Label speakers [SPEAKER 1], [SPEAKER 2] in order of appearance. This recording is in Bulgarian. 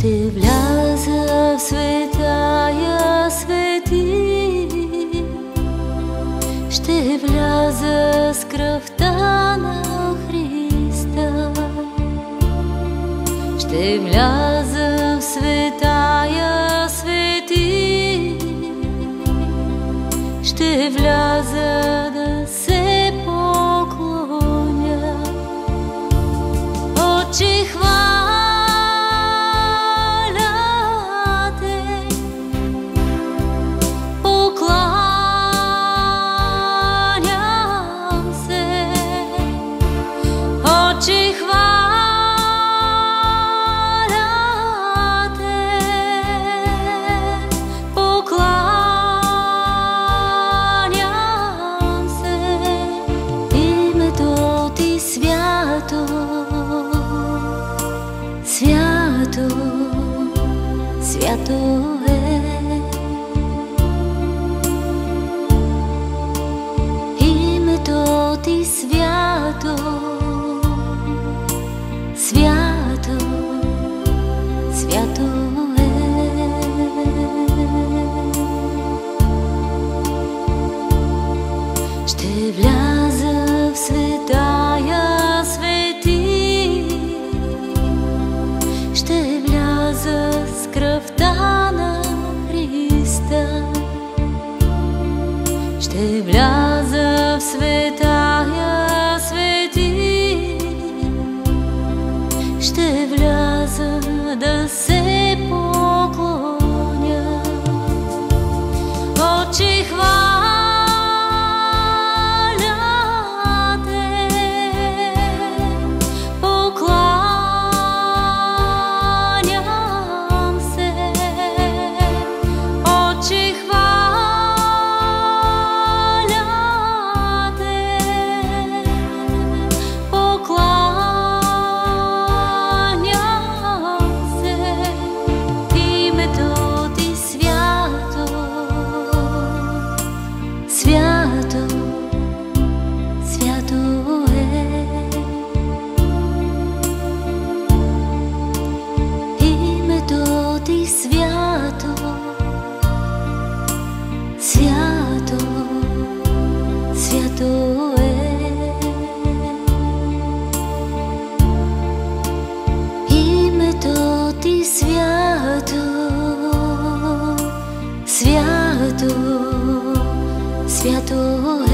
[SPEAKER 1] Ще вляза в светая свети, ще вляза с кръвта на Христа, ще вляза свято, свято е. Името ти свято, Ще вляза в светая свети, ще вляза да се поклоня. свято, святое.